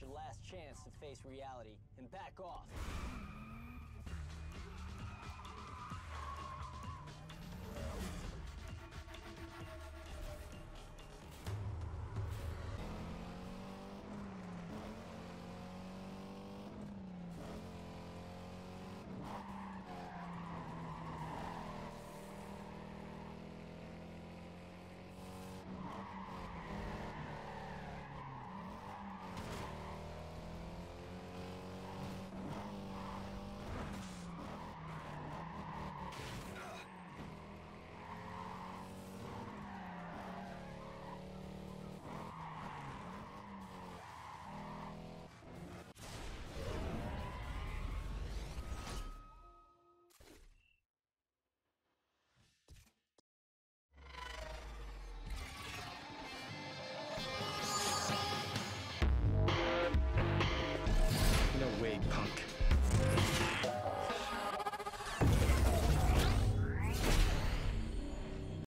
your last chance to face reality and back off. punk.